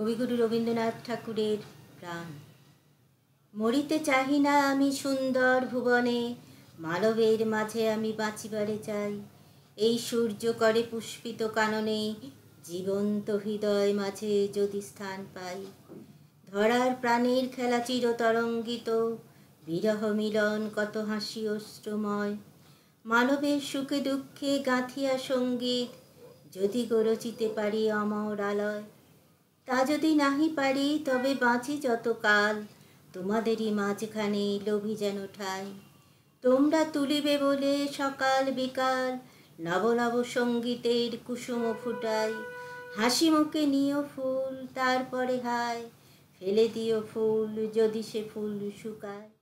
কবিগুরু রবীন্দ্রনাথ ঠাকুরের প্রাণ। মরিতে চাহি না আমি সুন্দর ভুবনে মানবের মাঝে আমি বাঁচিবারে চাই। এই সূর্য করে পুষ্পিত কাননে, জীবন্ত হৃদয় মাঝে যদি স্থান পাই। ধরার প্রাণীর খেলা চিরতরঙ্গিত, বিরহ মিলন কত হাসি অশ্রুময়। মানবের সুখে দুঃখে গাঁথিয়া সংগীত, যদি গরচিতে পারি অমর আলয়। তা যদি নাহি পারি, তবে বাঁচি যতকাল। তোমাদেরই মাঝখানে লোভী যেন ঠাই। তোমরা তুলিবে বলে সকাল বিকাল নব নব সঙ্গীতের কুসুম ফুটাই। হাসি মুখে নিও ফুল, তারপরে হায়। ফেলে দিও ফুল, যদি সে ফুল শুকায়।